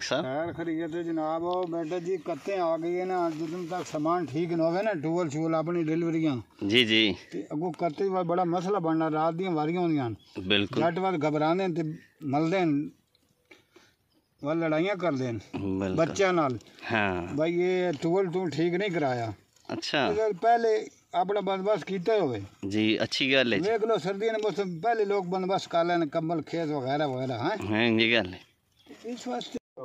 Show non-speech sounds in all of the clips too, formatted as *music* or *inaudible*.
मालिक साहब खैर खरीद जनाब ओ बेटा जी कत्ते आ गई है ना जितन तक सामान ठीक ना होवे ना टूल शूल अपनी डिलीवरिया। जी जी। अगो कत्ते वा बड़ा मसला बनना रात दी वारियाँ होंदियाँ बिल्कुल। जट बाद घबराने ते मलदे वह लड़ाइया कर देन बच्चा नाल। हाँ। भाई ये टूवल टूल ठीक नहीं कराया। अच्छा। तो पहले अपना बंदोबस्त किया हो जी अच्छी गल है देख लो सर्दियों ने मौसम पहले लोग बंदोबस्त कर लेने कंबल खेत वगैरह वगैरह है। इस वास्ते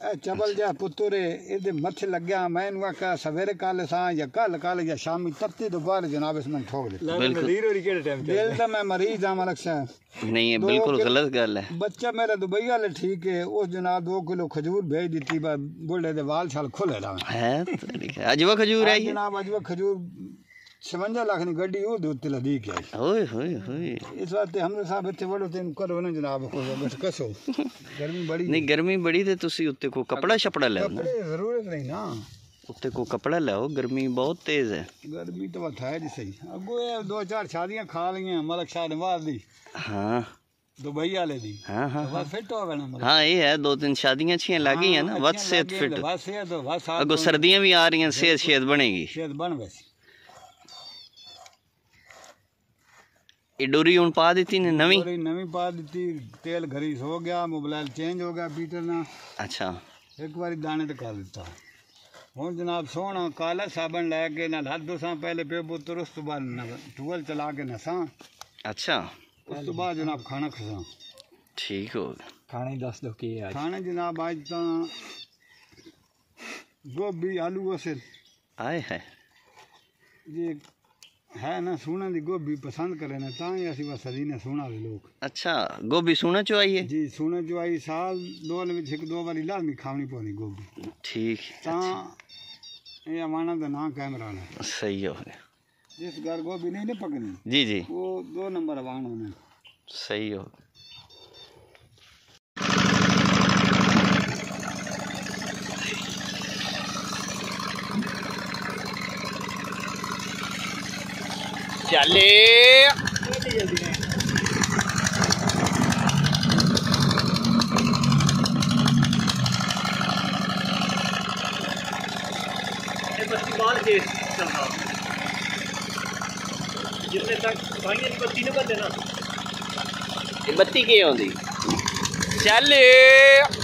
चबल जा पुत्र ए मथे लग गया मैं नुआ सवेरे कल सा या कल कल या शामी तत्ती दोबारा जनाब इस मैं ठोक दिल तो मैं मरीज़ हाँ मलक सा नहीं है बिल्कुल गलत गल है। बच्चा मेरा दुबई वाले ठीक है उस जनाब दो किलो खजूर भेज दी बुढ़े दे वाल छाल खुले रहा है अजवा खजूर है हाँ जनाब अजवा खजूर छवंजा लाख की गड्डी वो दूध तिला दी क्या होए होए होए इस बात हमरे साहब इतने बड़ो ते करो ना जनाब *laughs* को बस कसो। गर्मी बड़ी नहीं गर्मी बड़ी ते तुसी तो उत्ते को कपड़ा शपड़ा ले कपड़े ज़रूरत नहीं ना। उत्ते को कपड़ा लाओ गर्मी बहुत तेज है। गर्मी तो बता है सही। अगो ये दो चार शादियाँ खा ली हैं मलक शाह नवाज़ दी। हाँ। दुबई वाले दी। हाँ हाँ तो हाँ। फिट हो गए ना हाँ ये है दो तीन शादियाँ छियाँ लगी हैं ना हाँ, वत सेहत फिट। बस ये बस अगो सर्दियाँ भी आ रही हैं सेहत शेहत बनेगी। सेहत बन वैसी इडोरी उन पा देती ने नवी? डोरी नवी पा देती तेल घरी हो गया मोबाइल चेंज हो गया बीटर ना। अच्छा। एक बार दाने तो खा लेता। हूँ जनाब सोना काला साबन ला ना हाथ दो सा पहले पेबो तुरस्त बाद टूअल चला के नसा। अच्छा। उस तो बाद जनाब खाना खसा। ठीक हो खाने दस दो के आज। खाने जनाब आज तो गोभी आलू वसल आए है। ये ਹੈ ਨਾ ਸੋਹਣਾ ਦੀ ਗੋਭੀ ਪਸੰਦ ਕਰੇ ਨਾ ਤਾਂ ਹੀ ਅਸੀਂ ਵਸਦੀ ਨੇ ਸੋਹਣਾ ਦੇ ਲੋਕ। ਅੱਛਾ ਗੋਭੀ ਸੋਹਣਾ ਚੋਂ ਆਈ ਹੈ ਜੀ ਸੋਹਣਾ ਚੋਂ ਆਈ ਸਾਲ ਦੋ ਵਿੱਚ ਇੱਕ ਦੋ ਵਾਰੀ ਲਾਜ਼ਮੀ ਖਾਣੀ ਪਉਣੀ ਗੋਭੀ। ਠੀਕ ਤਾਂ ਇਹ ਅਮਾਨਾ ਦਾ ਨਾਂ ਕੈਮਰਾਨ ਹੈ ਸਹੀ ਹੋ ਗਿਆ ਜਿਸ ਘਰ ਗੋਭੀ ਨਹੀਂ ਨੇ ਪਕਣੀ ਜੀ ਜੀ। ਉਹ ਦੋ ਨੰਬਰ ਵਾਣ ਹੋਣਾ। ਸਹੀ ਹੋ ਗਿਆ चले। जितने तक भाइयों की बत्ती न। बदले बत्ती की चल।